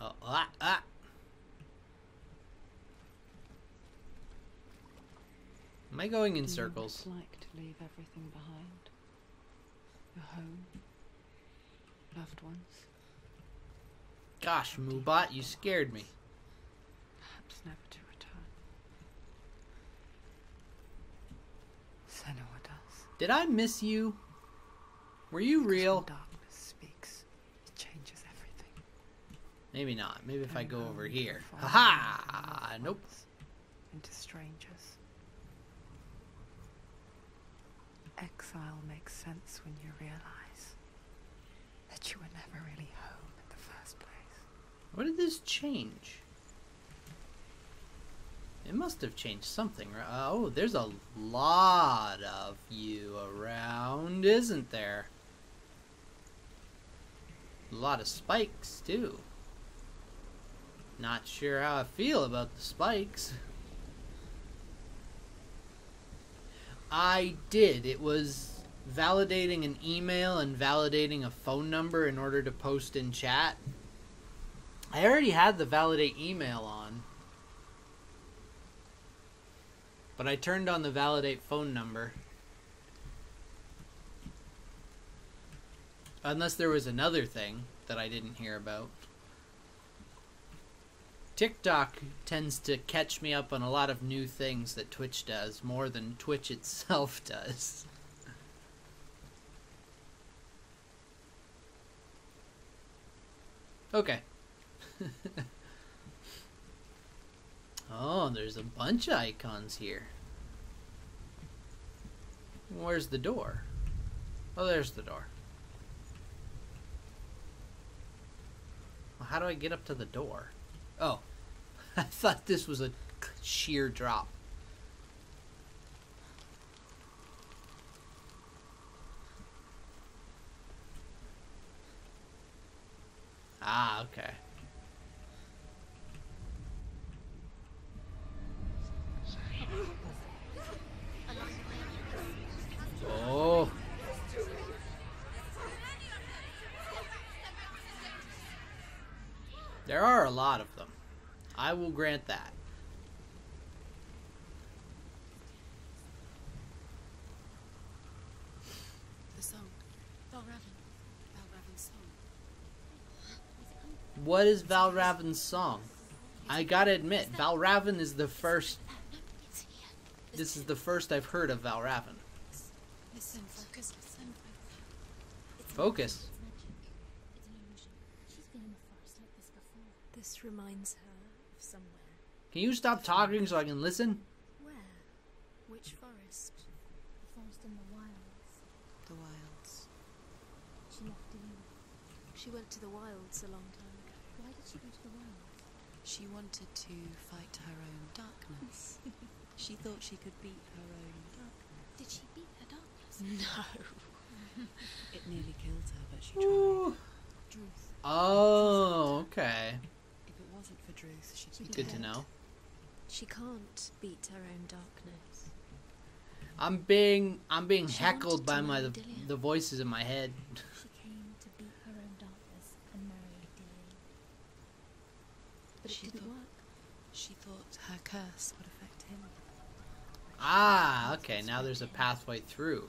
Oh, ah, ah. Am I going in Do you circles? it's like to leave everything behind? Your home, loved ones, Gosh, Moobot, you scared me. perhaps never to return. Senua does. Did I miss you? Were you real? When darkness speaks, it changes everything. Maybe not. Maybe if I go over here. finding Ha Nope. Into strangers. Exile makes sense when you realize that you were never really home in the first place. What did this change? It must have changed something. right? Uh, oh, there's a lot of you around, isn't there? A lot of spikes, too. Not sure how I feel about the spikes. I did. It was validating an email and validating a phone number in order to post in chat. I already had the validate email on. But I turned on the validate phone number. Unless there was another thing that I didn't hear about. TikTok tends to catch me up on a lot of new things that Twitch does more than Twitch itself does. Okay. oh, there's a bunch of icons here. Where's the door? Oh, there's the door. Well, how do I get up to the door? Oh, I thought this was a sheer drop. Ah, okay. Oh. There are a lot of them. I will grant that. The song. Valravn. Valravn's song. What is Valravn's song? I gotta admit, Valravn is the first. This is the first I've heard of Valravn. Listen, focus, listen. Focus. It's an illusion. She's been in the forest like this before. This reminds her of somewhere. Can you stop talking so I can listen? Where? Which forest? The forest in the wilds. The wilds. She left in. She went to the wilds a long time ago. Why did she go to the wilds? She wanted to fight her own darkness. she thought she could beat her own darkness. Did she beat her darkness? No. it nearly killed her, but she tried. Ooh. Druth. Oh, okay. If it wasn't for Druth, she'd be Good to know. She can't beat her own darkness. I'm being I'm being She heckled by my the, the voices in my head. She came to beat her own darkness and marry Dillion. But She it didn't thought- work. She thought her curse would affect him. Ah, okay. Now there's a pathway through.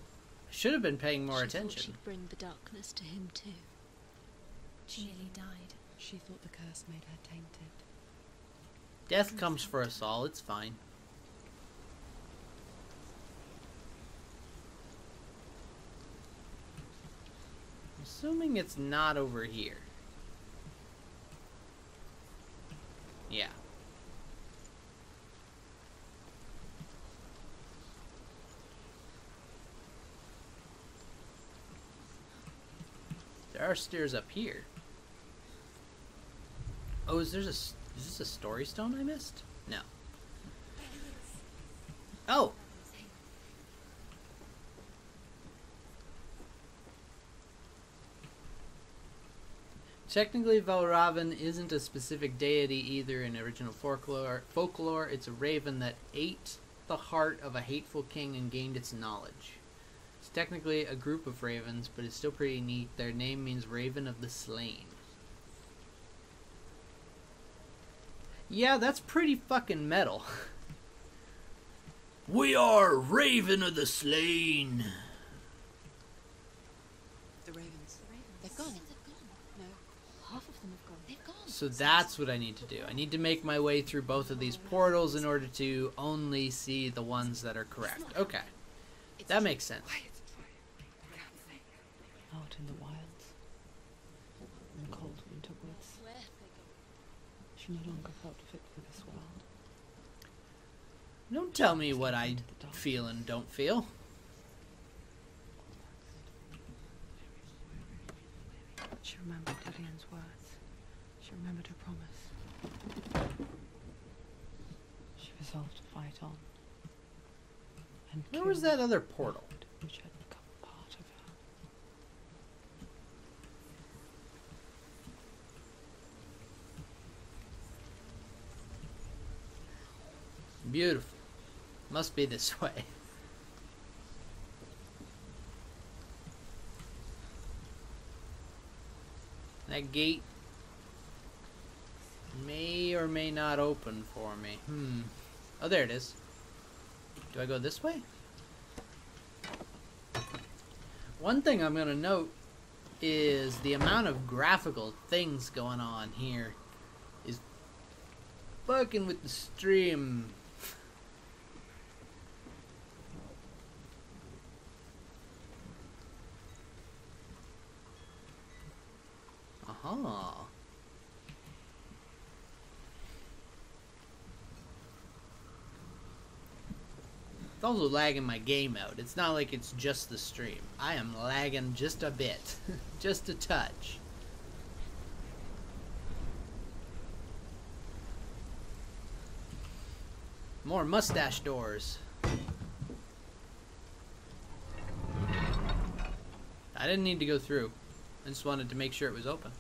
I should have been paying more she attention. Thought she'd bring the darkness to him too. She nearly died. She thought the curse made her tainted. Death comes for us all. It's fine. Assuming it's not over here. Yeah. There are stairs up here. Oh, is there a is this a story stone I missed? No. Oh. Technically, Valravn isn't a specific deity either in original folklore. Folklore, it's a raven that ate the heart of a hateful king and gained its knowledge. It's technically a group of ravens, but it's still pretty neat. Their name means Raven of the Slain. Yeah, that's pretty fucking metal. we are Raven of the Slain. The ravens. The ravens. They've gone. No. Half of them have gone. They've gone. So that's what I need to do. I need to make my way through both of these portals in order to only see the ones that are correct. Okay. That makes sense. Out in the wilds, in the cold winter woods, Where they go. She no longer felt fit for this world. Don't tell me what I feel and don't feel. She remembered Dillion's words. She remembered her promise. She resolved to fight on. And Where was that other portal? which had become part of her. Beautiful. Must be this way. That gate may or may not open for me. Hmm. Oh, there it is. Do I go this way? One thing I'm going to note is the amount of graphical things going on here is fucking with the stream. Aha. It's also lagging my game out. It's not like it's just the stream. I am lagging just a bit. just a touch. More mustache doors. I didn't need to go through. I just wanted to make sure it was open.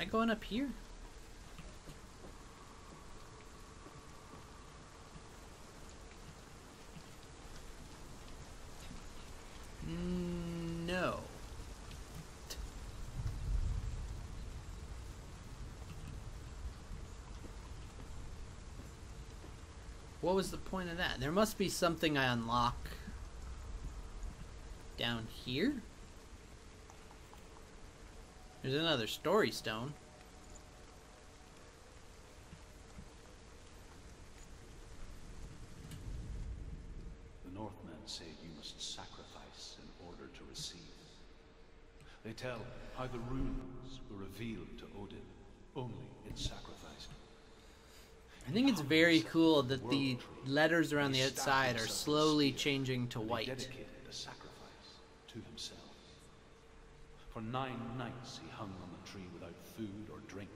I going up here? Mm, No. What was the point of that? There must be something I unlock down here? There's another story stone. The Northmen say you must sacrifice in order to receive. They tell how the runes were revealed to Odin only in sacrifice. I think it's very cool that the letters around the outside are slowly changing to white. dedicated a sacrifice to himself. For nine nights he hung on the tree without food or drink.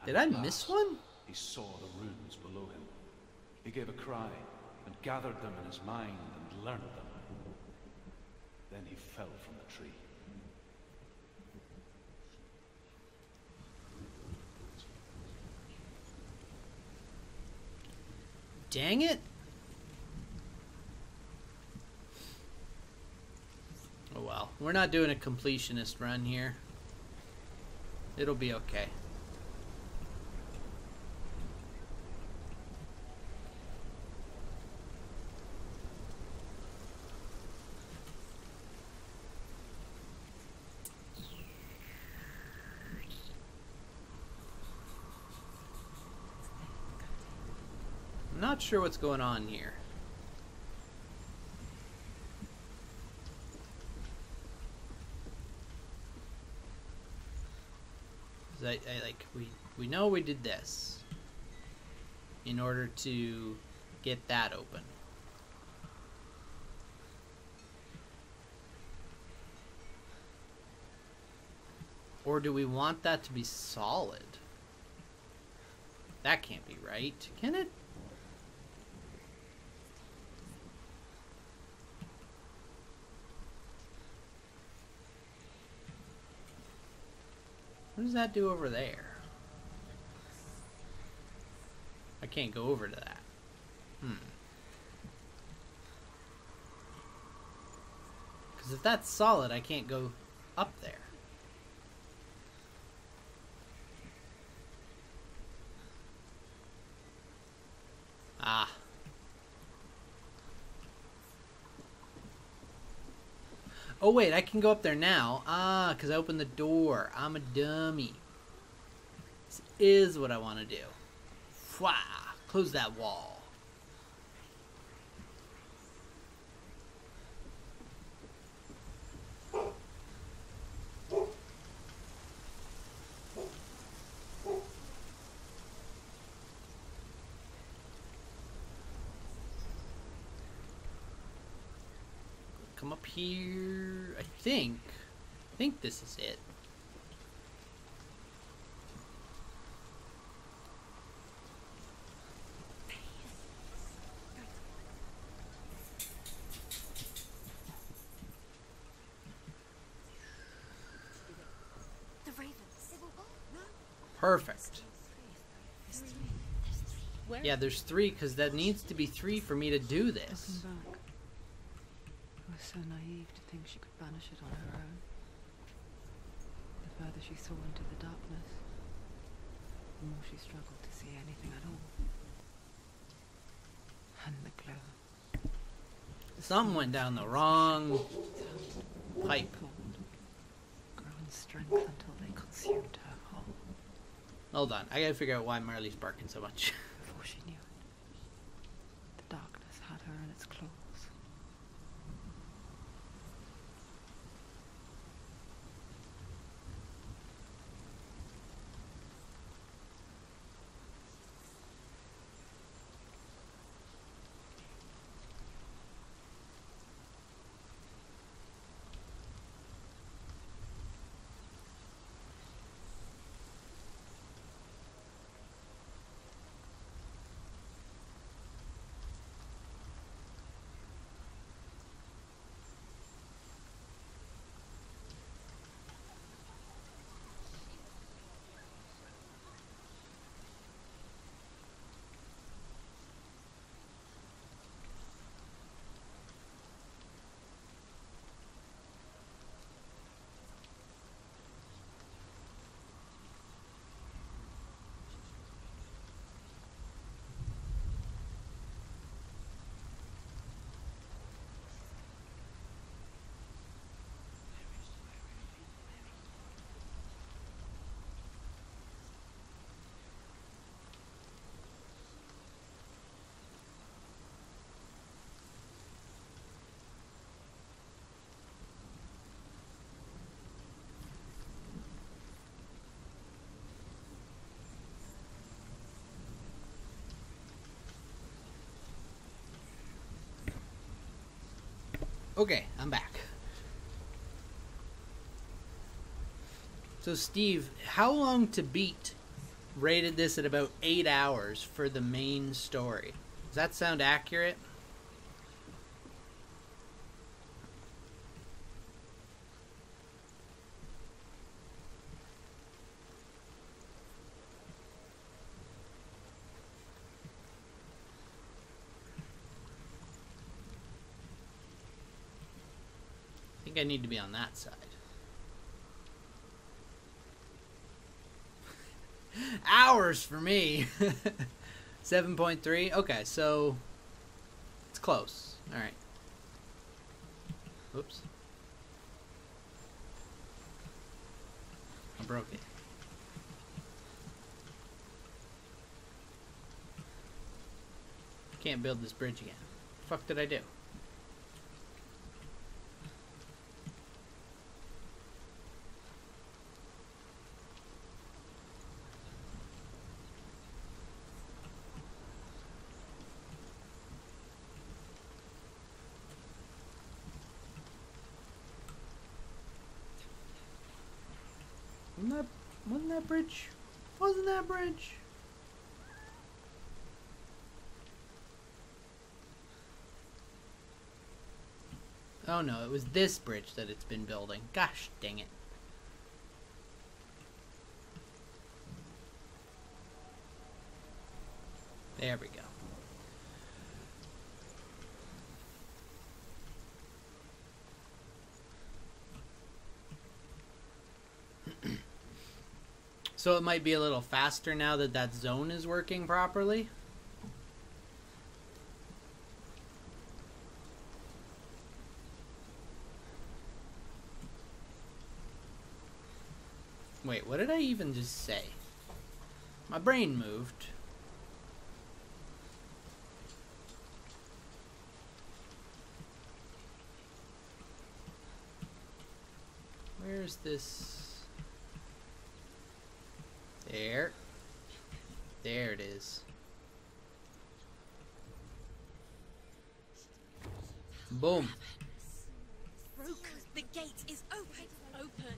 And Did I at miss one? He saw the runes below him. He gave a cry and gathered them in his mind and learned them. Then he fell from the tree. Dang it! We're not doing a completionist run here. It'll be okay. I'm not sure what's going on here. I, I like we we know we did this in order to get that open. Or do we want that to be solid? That can't be right, can it? Does that do over there? I can't go over to that. Hmm. Because if that's solid, I can't go up there. Ah. Oh wait, I can go up there now. Ah, because I opened the door. I'm a dummy. This is what I want to do. Fwa! Close that wall. Come up here. Think. I think this is it. Perfect. Yeah, there's three because that needs to be three for me to do this. Looking back, I was so naive to think she could banish it on her own. The further she saw into the darkness, the more she struggled to see anything at all. And the glow. Something went down the wrong pipe. Cold, grow in strength until they consumed her whole. Hold on, I gotta figure out why Marley's barking so much. Before she knew it, the darkness had her in its claws. Okay, I'm back. So, Steve, how long to beat rated this at about eight hours for the main story? Does that sound accurate? I need to be on that side. Hours for me. 7.3. Okay, so it's close. All right. Oops. I broke it. I can't build this bridge again. fuck did I do? Wasn't that wasn't that bridge? Wasn't that bridge? Oh no, it was this bridge that it's been building. Gosh dang it. There we go. So it might be a little faster now that that zone is working properly. Wait, what did I even just say? My brain moved. Where's this... There. There it is. Boom. Rook, the gate is open. Open.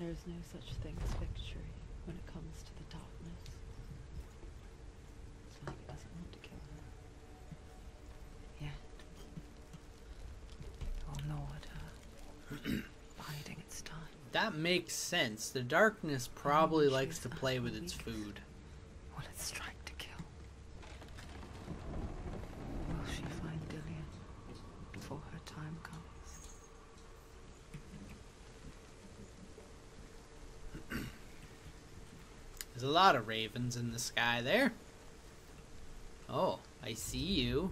There is no such thing as victory when it comes to the darkness. It's like it doesn't want to kill her. Yet. It will gnaw at her, biding its time. That makes sense. The darkness probably likes to play with its food. Will it strike to kill? Will she find Dillion before her time comes? There's a lot of ravens in the sky there. Oh, I see you.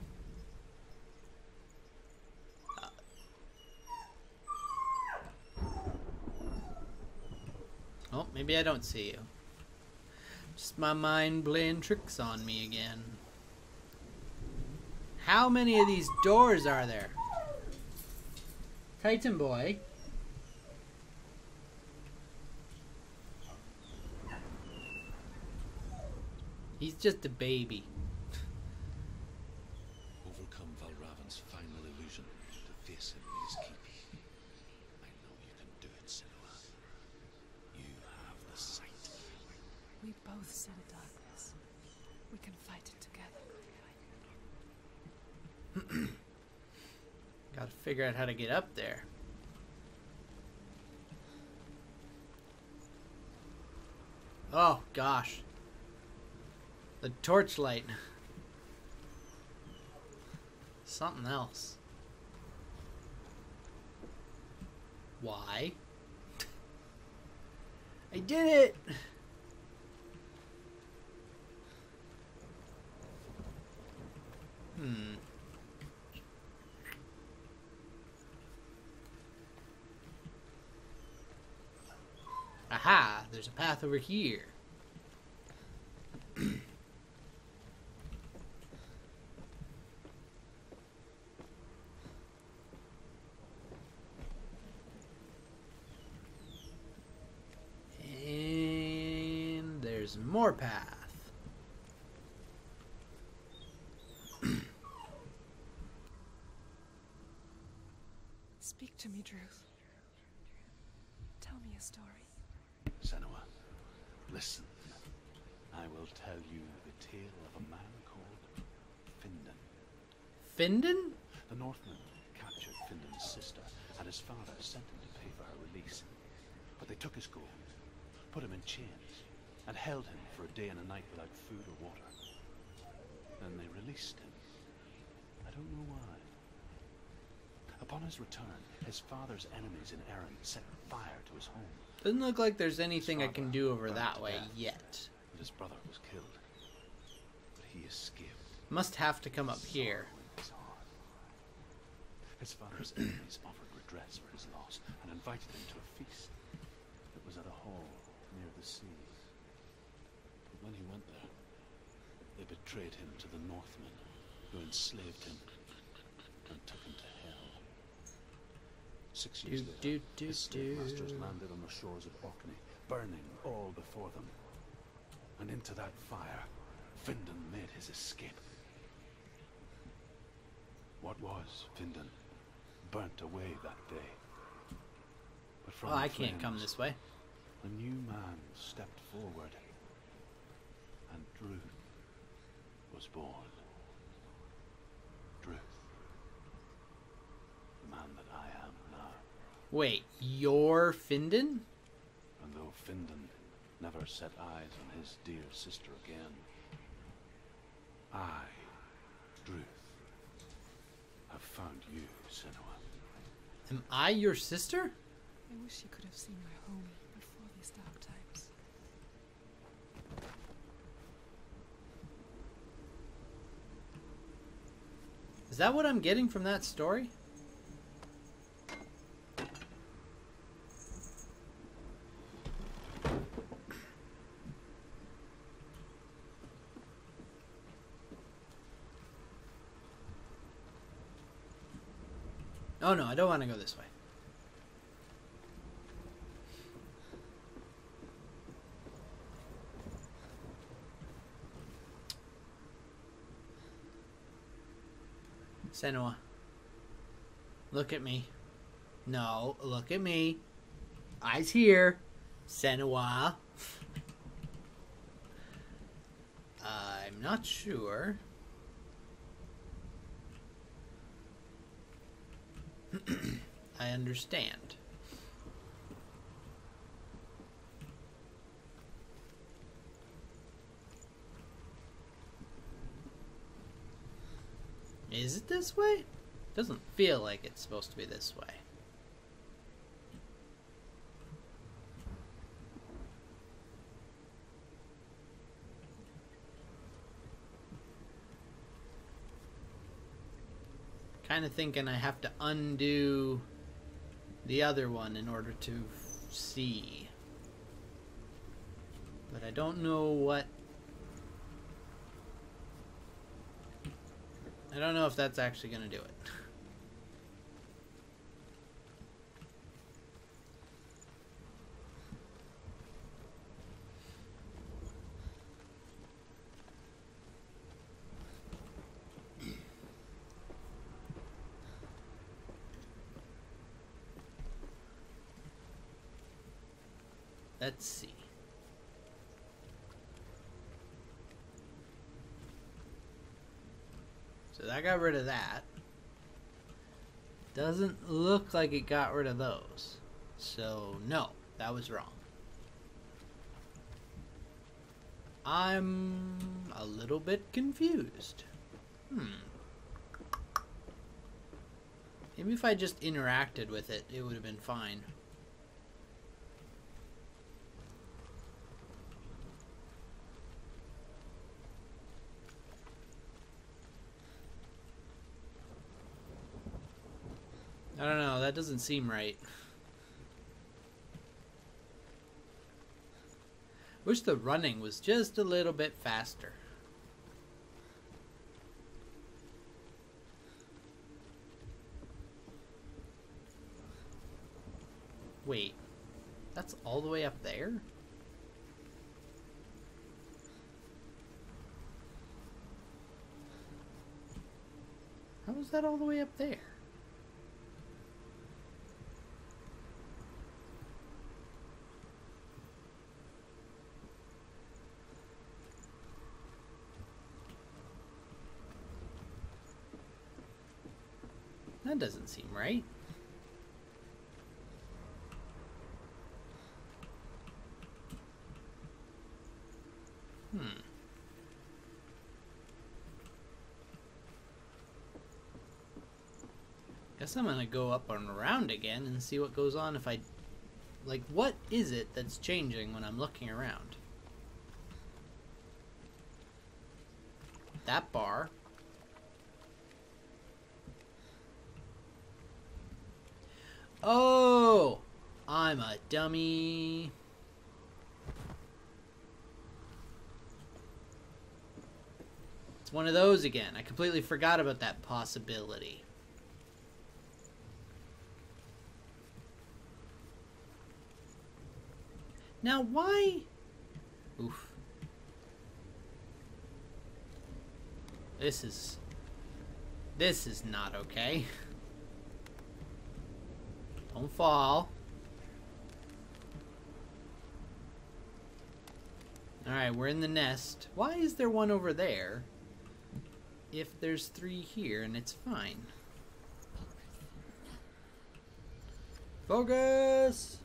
Maybe I don't see you. Just my mind playing tricks on me again. How many of these doors are there? Titan boy. He's just a baby. Overcome Valravn's final illusion to face him in his keep. I know you can do it, Senua. You have the sight. We both see the darkness. We can fight it together. Gotta figure out how to get up there. Oh, gosh. The torchlight. Something else. Why? I did it! Hmm. There's a path over here. and there's more path. Speak to me, Druth. Tell me a story. Senua, listen. I will tell you the tale of a man called. Findan? The Northmen captured Findan's sister, and his father sent him to pay for her release. But they took his gold, put him in chains, and held him for a day and a night without food or water. Then they released him. I don't know why. Upon his return, his father's enemies in Erin set fire to his home, Doesn't look like there's anything I can do over that way yet. and his brother was killed. He escaped. Must have to come up here. His father's enemies offered redress for his loss and invited him to a feast. It was at a hall near the sea. But when he went there, they betrayed him to the Northmen, who enslaved him and took him to hell. Six years Do, later, do, do, his slave masters landed on the shores of Orkney, burning all before them. And into that fire, Findan made his escape. What was Findan burnt away that day. But from Oh, I can't come this way. A new man stepped forward, and Druth was born. Druth, the man that I am now. Wait, you're Findan? And though Findan never set eyes on his dear sister again, I, Druth, have found you, Senua. Am I your sister? I wish you could have seen my home before these dark times. Is that what I'm getting from that story? Oh no, I don't want to go this way. Senua. Look at me. No, look at me. Eyes here. Senua. I'm not sure. I understand. Is it this way? Doesn't feel like it's supposed to be this way. Kind of thinking I have to undo the other one in order to see. But I don't know what. I don't know if that's actually going to do it. Let's see. So that got rid of that. Doesn't look like it got rid of those. So, no, that was wrong. I'm a little bit confused. Hmm. Maybe if I just interacted with it, it would have been fine. I don't know, that doesn't seem right. Wish the running was just a little bit faster. Wait, that's all the way up there? How is that all the way up there? That doesn't seem right. Hmm. Guess I'm gonna go up and around again and see what goes on if I. Like, what is it that's changing when I'm looking around? That bar. Oh! I'm a dummy. It's one of those again. I completely forgot about that possibility. Now, why? Oof. This is. This is not okay. Don't fall. Alright, we're in the nest. Why is there one over there if there's three here and it's fine? Focus!